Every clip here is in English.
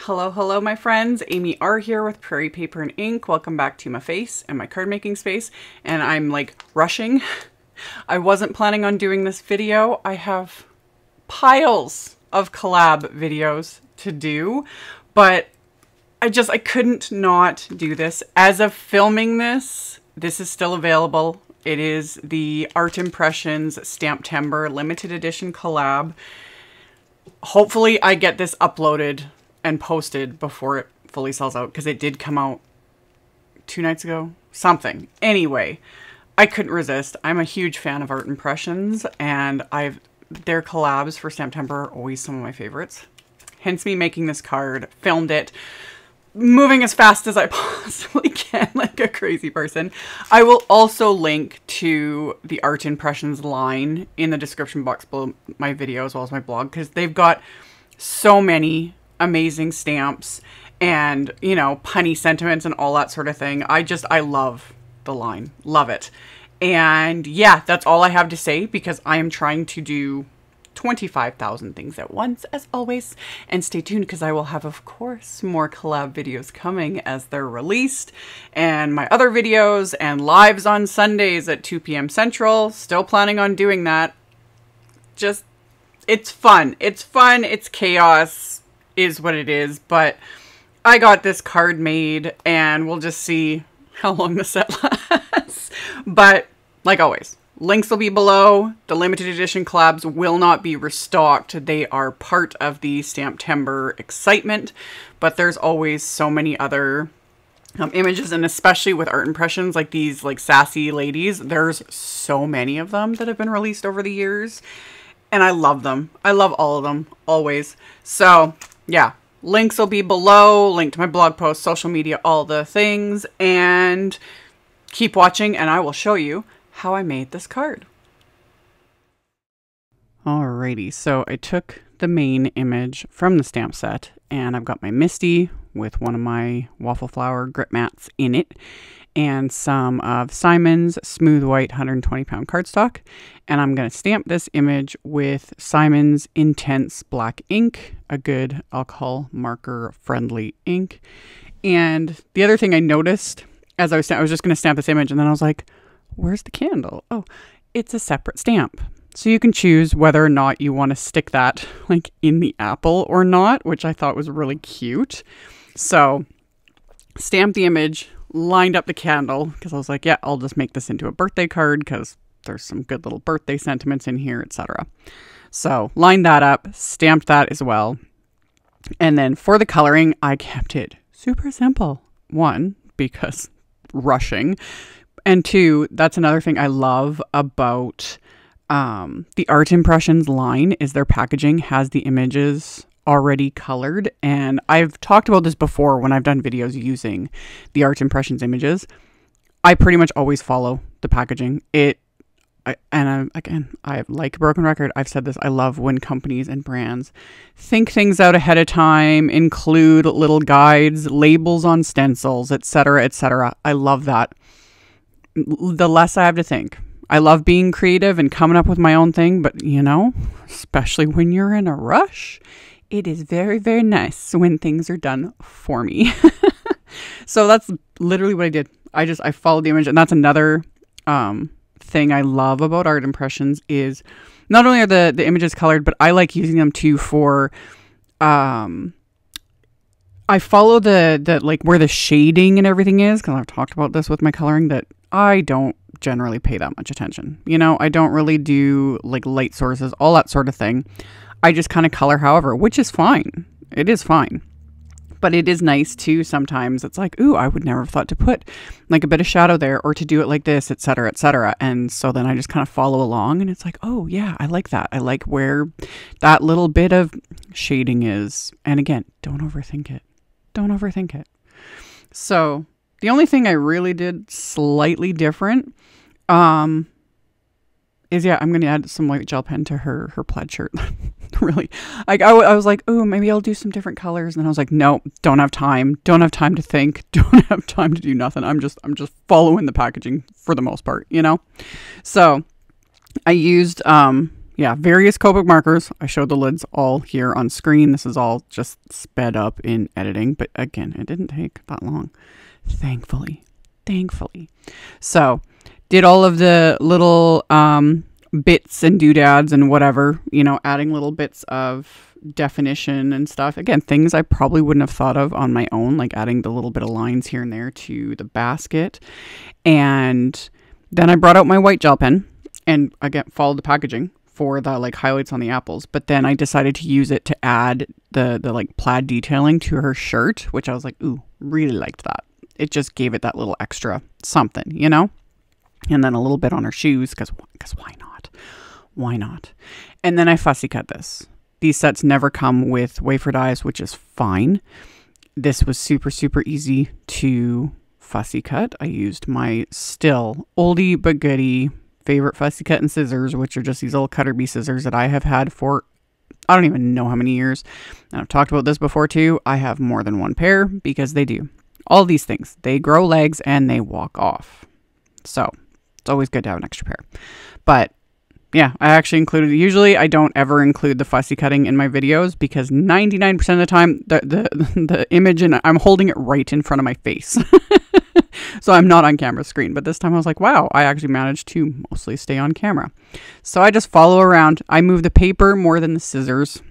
Hello, hello, my friends. Amy R here with Prairie Paper and Ink. Welcome back to my face and my card making space. And I'm like rushing. I wasn't planning on doing this video. I have piles of collab videos to do, but I just, I couldn't not do this. As of filming this, this is still available. It is the Art Impressions Stamptember limited edition collab. Hopefully I get this uploaded and posted before it fully sells out because it did come out two nights ago. Something. Anyway, I couldn't resist. I'm a huge fan of Art Impressions and I've their collabs for Stamptember are always some of my favorites. Hence me making this card, filmed it, moving as fast as I possibly can, like a crazy person. I will also link to the Art Impressions line in the description box below my video as well as my blog because they've got so many amazing stamps and, you know, punny sentiments and all that sort of thing. I just, I love the line. Love it. And yeah, that's all I have to say because I am trying to do 25,000 things at once, as always. And stay tuned because I will have, of course, more collab videos coming as they're released. And my other videos and lives on Sundays at 2 p.m. Central. Still planning on doing that. Just, it's fun. It's fun. It's chaos is what it is, but I got this card made and we'll just see how long the set lasts. but like always, links will be below. The limited edition collabs will not be restocked. They are part of the Stamptember excitement, but there's always so many other um, images and especially with art impressions like these like sassy ladies there's so many of them that have been released over the years and i love them i love all of them always so yeah, links will be below, link to my blog post, social media, all the things, and keep watching and I will show you how I made this card. Alrighty, so I took the main image from the stamp set and I've got my MISTI with one of my waffle flower grip mats in it and some of Simon's Smooth White 120 pound cardstock. And I'm going to stamp this image with Simon's Intense Black ink, a good alcohol marker friendly ink. And the other thing I noticed as I was, I was just going to stamp this image and then I was like, where's the candle? Oh, it's a separate stamp. So you can choose whether or not you want to stick that like in the apple or not, which I thought was really cute. So stamp the image, lined up the candle because I was like, yeah, I'll just make this into a birthday card because there's some good little birthday sentiments in here, etc. So lined that up, stamped that as well. And then for the coloring, I kept it super simple. One, because rushing. And two, that's another thing I love about um, the art impressions line is their packaging has the images already colored. And I've talked about this before when I've done videos using the Art Impressions images. I pretty much always follow the packaging. It, I, and I, again, I like broken record. I've said this. I love when companies and brands think things out ahead of time, include little guides, labels on stencils, etc., etc. I love that. The less I have to think. I love being creative and coming up with my own thing, but you know, especially when you're in a rush, it is very, very nice when things are done for me. so that's literally what I did. I just I followed the image, and that's another um, thing I love about art impressions is not only are the the images colored, but I like using them too for um I follow the the like where the shading and everything is because I've talked about this with my coloring that I don't generally pay that much attention. You know, I don't really do like light sources, all that sort of thing. I just kind of color however, which is fine. It is fine. But it is nice too sometimes. It's like, ooh, I would never have thought to put like a bit of shadow there or to do it like this, etc., etc. And so then I just kind of follow along and it's like, oh yeah, I like that. I like where that little bit of shading is. And again, don't overthink it. Don't overthink it. So the only thing I really did slightly different um is yeah, I'm gonna add some white gel pen to her her plaid shirt. really, like I, I was like, oh, maybe I'll do some different colors, and I was like, no, don't have time, don't have time to think, don't have time to do nothing. I'm just I'm just following the packaging for the most part, you know. So I used um yeah, various Copic markers. I showed the lids all here on screen. This is all just sped up in editing, but again, it didn't take that long. Thankfully. Thankfully. So, did all of the little um, bits and doodads and whatever, you know, adding little bits of definition and stuff. Again, things I probably wouldn't have thought of on my own, like adding the little bit of lines here and there to the basket. And then I brought out my white gel pen and again followed the packaging for the like highlights on the apples. But then I decided to use it to add the the like plaid detailing to her shirt, which I was like, ooh, really liked that. It just gave it that little extra something, you know? And then a little bit on her shoes because why not? Why not? And then I fussy cut this. These sets never come with wafer dies, which is fine. This was super super easy to fussy cut. I used my still oldie but goodie favorite fussy cut and scissors, which are just these little cutter bee scissors that I have had for I don't even know how many years. And I've talked about this before too. I have more than one pair because they do. All these things. They grow legs and they walk off. So it's always good to have an extra pair. But yeah, I actually included. Usually, I don't ever include the fussy cutting in my videos because 99% of the time, the the the image and I'm holding it right in front of my face. so I'm not on camera screen. But this time I was like, wow, I actually managed to mostly stay on camera. So I just follow around. I move the paper more than the scissors.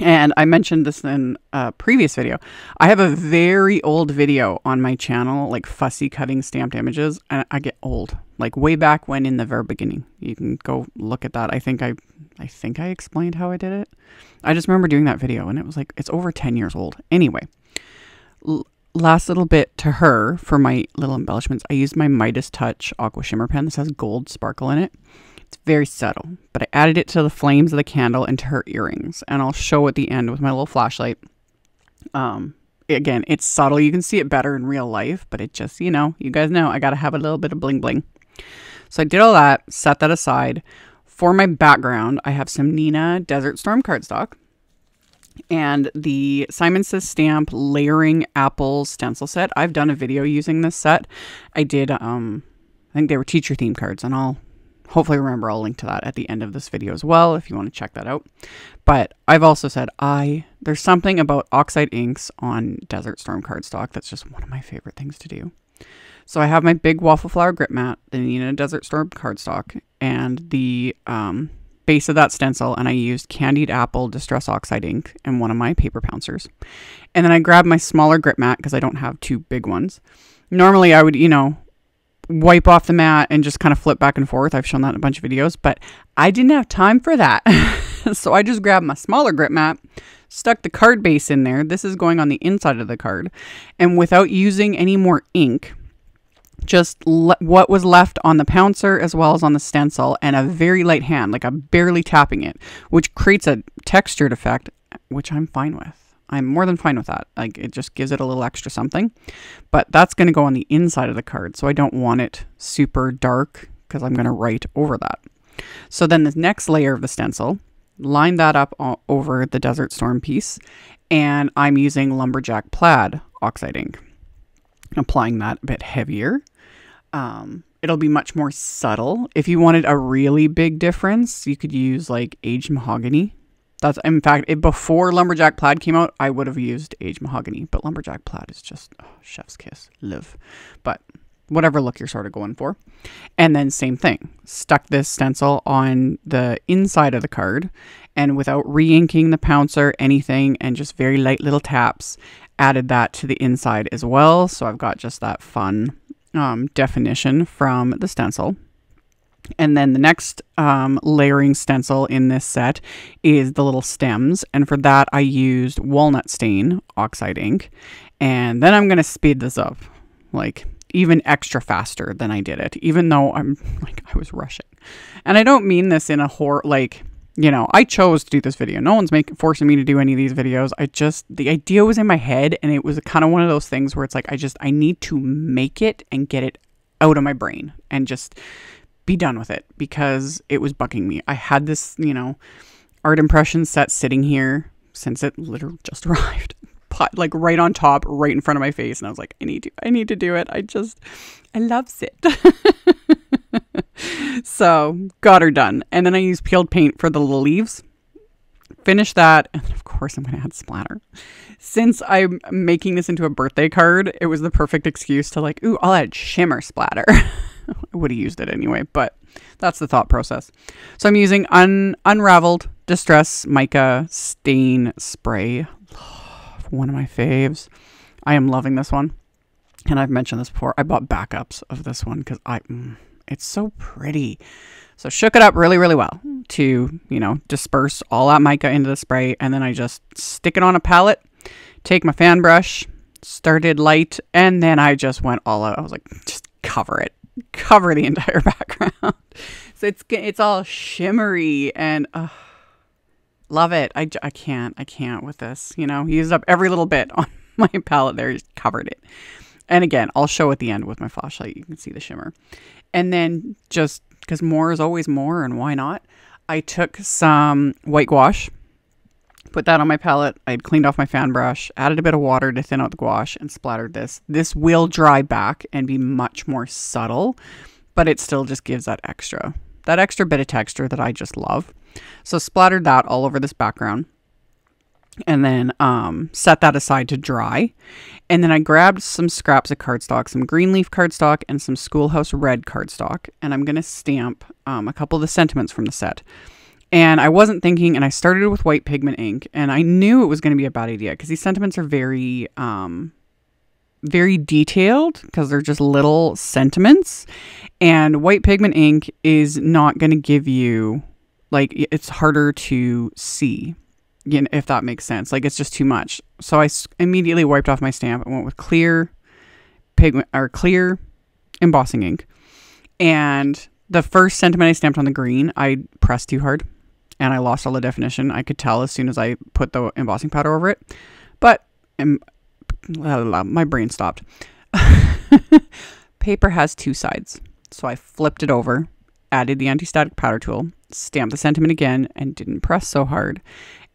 And I mentioned this in a previous video. I have a very old video on my channel, like fussy cutting stamped images, and I get old, like way back when in the very beginning. You can go look at that. I think I, I think I explained how I did it. I just remember doing that video, and it was like it's over ten years old. Anyway, last little bit to her for my little embellishments. I used my Midas Touch Aqua Shimmer pen. This has gold sparkle in it. It's very subtle, but I added it to the flames of the candle and to her earrings, and I'll show at the end with my little flashlight. Um, again, it's subtle. You can see it better in real life, but it just, you know, you guys know I got to have a little bit of bling bling. So I did all that, set that aside. For my background, I have some Neenah Desert Storm cardstock and the Simon Says Stamp layering apple stencil set. I've done a video using this set. I did um I think they were teacher theme cards and I'll hopefully remember I'll link to that at the end of this video as well if you want to check that out. But I've also said I there's something about oxide inks on Desert Storm cardstock that's just one of my favorite things to do. So I have my big waffle flower grip mat, the Neenah Desert Storm cardstock, and the um, base of that stencil and I used candied apple distress oxide ink and one of my paper pouncers. And then I grabbed my smaller grip mat because I don't have two big ones. Normally I would, you know, wipe off the mat and just kind of flip back and forth. I've shown that in a bunch of videos, but I didn't have time for that. so I just grabbed my smaller grip mat, stuck the card base in there. This is going on the inside of the card. And without using any more ink, just what was left on the pouncer as well as on the stencil and a very light hand, like I'm barely tapping it, which creates a textured effect, which I'm fine with. I'm more than fine with that. Like it just gives it a little extra something. But that's going to go on the inside of the card, so I don't want it super dark because I'm going to write over that. So then the next layer of the stencil, line that up over the Desert Storm piece, and I'm using Lumberjack Plaid oxide ink. Applying that a bit heavier um, it'll be much more subtle. If you wanted a really big difference, you could use like aged mahogany. That's in fact, it, before lumberjack plaid came out, I would have used aged mahogany, but lumberjack plaid is just oh, chef's kiss, live. But whatever look you're sort of going for. And then same thing, stuck this stencil on the inside of the card and without re-inking the pouncer, anything, and just very light little taps, added that to the inside as well. So I've got just that fun um, definition from the stencil. And then the next um, layering stencil in this set is the little stems. And for that, I used walnut stain oxide ink. And then I'm going to speed this up, like even extra faster than I did it, even though I'm like, I was rushing. And I don't mean this in a horror, like, you know, I chose to do this video. No one's making forcing me to do any of these videos. I just the idea was in my head and it was kind of one of those things where it's like I just I need to make it and get it out of my brain and just be done with it because it was bugging me. I had this, you know, art impression set sitting here since it literally just arrived. like right on top, right in front of my face and I was like I need to I need to do it. I just I loves it. so got her done. And then I used peeled paint for the little leaves. Finish that. And of course, I'm to add splatter. Since I'm making this into a birthday card, it was the perfect excuse to like, ooh, I'll add shimmer splatter. I would have used it anyway, but that's the thought process. So I'm using un- unraveled distress mica stain spray. One of my faves. I am loving this one. And I've mentioned this before. I bought backups of this one because I, mm, it's so pretty. So shook it up really, really well to, you know, disperse all that mica into the spray. And then I just stick it on a palette, take my fan brush, started light, and then I just went all out. I was like, just cover it, cover the entire background. so it's it's all shimmery and uh, love it. I, I can't, I can't with this. You know, used up every little bit on my palette there, just covered it. And again, I'll show at the end with my flashlight. You can see the shimmer. And then just because more is always more and why not? I took some white gouache, put that on my palette. I'd cleaned off my fan brush, added a bit of water to thin out the gouache, and splattered this. This will dry back and be much more subtle, but it still just gives that extra, that extra bit of texture that I just love. So splattered that all over this background and then um, set that aside to dry. And then I grabbed some scraps of cardstock, some green leaf cardstock, and some Schoolhouse Red cardstock. And I'm going to stamp um, a couple of the sentiments from the set. And I wasn't thinking, and I started with white pigment ink, and I knew it was going to be a bad idea because these sentiments are very, um, very detailed because they're just little sentiments. And white pigment ink is not going to give you, like, it's harder to see you know, if that makes sense. Like it's just too much. So I immediately wiped off my stamp and went with clear pigment or clear embossing ink. And the first sentiment I stamped on the green, I pressed too hard and I lost all the definition. I could tell as soon as I put the embossing powder over it. But um, my brain stopped. Paper has two sides. So I flipped it over, added the anti-static powder tool, stamped the sentiment again, and didn't press so hard.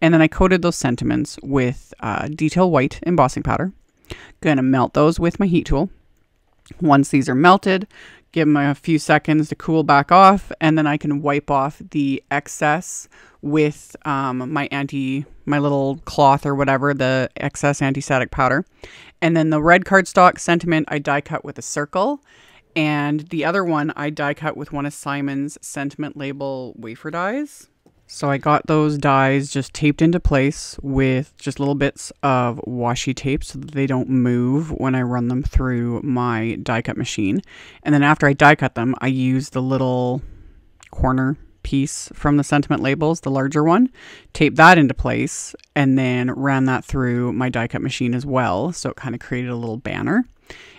And then I coated those sentiments with uh, detail white embossing powder. Gonna melt those with my heat tool. Once these are melted, give them a few seconds to cool back off, and then I can wipe off the excess with um, my anti, my little cloth or whatever, the excess anti-static powder. And then the red cardstock sentiment I die cut with a circle. And the other one I die cut with one of Simon's sentiment label wafer dies. So I got those dies just taped into place with just little bits of washi tape so that they don't move when I run them through my die cut machine. And then after I die cut them, I use the little corner piece from the sentiment labels, the larger one, tape that into place, and then ran that through my die cut machine as well. So it kind of created a little banner.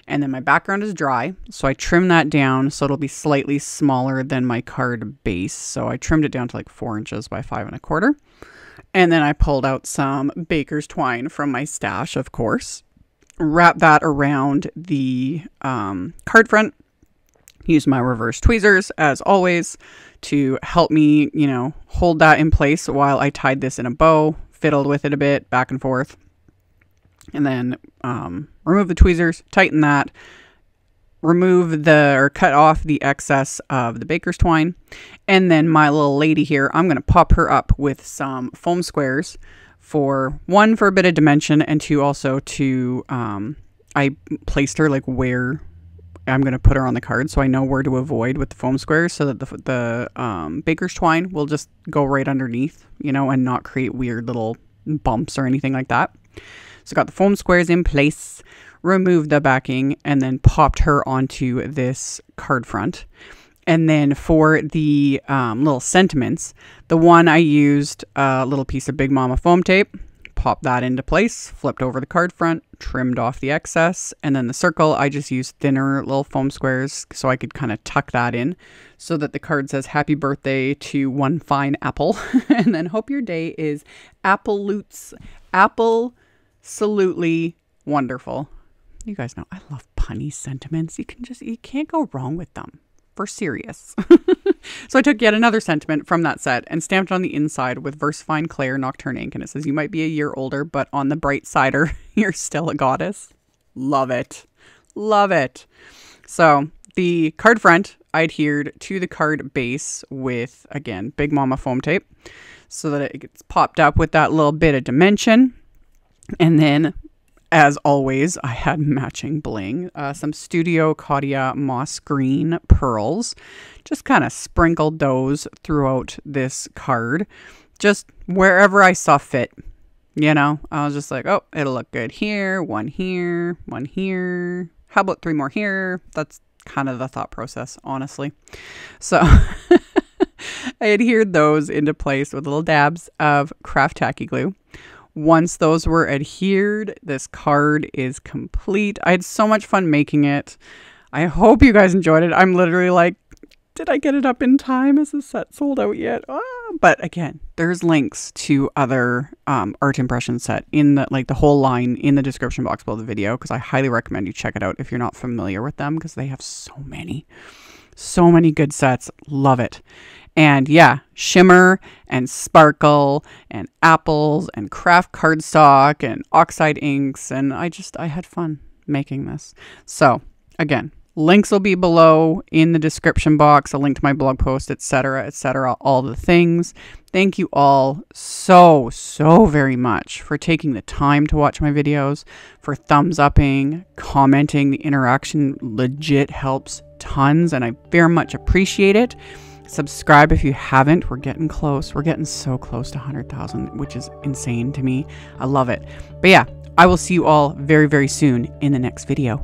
And then my background is dry, so I trim that down so it'll be slightly smaller than my card base. So I trimmed it down to like four inches by five and a quarter. And then I pulled out some baker's twine from my stash, of course. Wrap that around the um, card front. Use my reverse tweezers as always to help me, you know, hold that in place while I tied this in a bow, fiddled with it a bit back and forth and then um, remove the tweezers, tighten that, remove the or cut off the excess of the baker's twine. And then my little lady here, I'm going to pop her up with some foam squares for one, for a bit of dimension, and two, also to, um, I placed her like where I'm going to put her on the card so I know where to avoid with the foam squares so that the, the um, baker's twine will just go right underneath, you know, and not create weird little bumps or anything like that. So got the foam squares in place, removed the backing, and then popped her onto this card front. And then for the um, little sentiments, the one I used a little piece of Big Mama foam tape, popped that into place, flipped over the card front, trimmed off the excess, and then the circle, I just used thinner little foam squares so I could kind of tuck that in so that the card says happy birthday to one fine apple. and then hope your day is apple loots, apple absolutely wonderful. You guys know I love punny sentiments. You can just you can't go wrong with them. For serious. so I took yet another sentiment from that set and stamped on the inside with VersaFine Clair Nocturne ink, and it says, "You might be a year older, but on the bright sider, you're still a goddess." Love it, love it. So the card front I adhered to the card base with, again, Big Mama foam tape so that it gets popped up with that little bit of dimension. And then, as always, I had matching bling, uh, some Studio Katia moss green pearls. Just kind of sprinkled those throughout this card, just wherever I saw fit. You know, I was just like, oh, it'll look good here, one here, one here. How about three more here? That's kind of the thought process, honestly. So I adhered those into place with little dabs of craft tacky glue. Once those were adhered, this card is complete. I had so much fun making it. I hope you guys enjoyed it. I'm literally like did I get it up in time? Is the set sold out yet? Ah, but again, there's links to other um, art impression set in the like the whole line in the description box below the video because I highly recommend you check it out if you're not familiar with them because they have so many, so many good sets. Love it. And yeah, shimmer and sparkle and apples and craft cardstock and oxide inks and I just I had fun making this. So again, Links will be below in the description box, a link to my blog post, etc., etc., all the things. Thank you all so, so very much for taking the time to watch my videos, for thumbs upping, commenting. The interaction legit helps tons, and I very much appreciate it. Subscribe if you haven't. We're getting close. We're getting so close to 100,000, which is insane to me. I love it. But yeah, I will see you all very, very soon in the next video.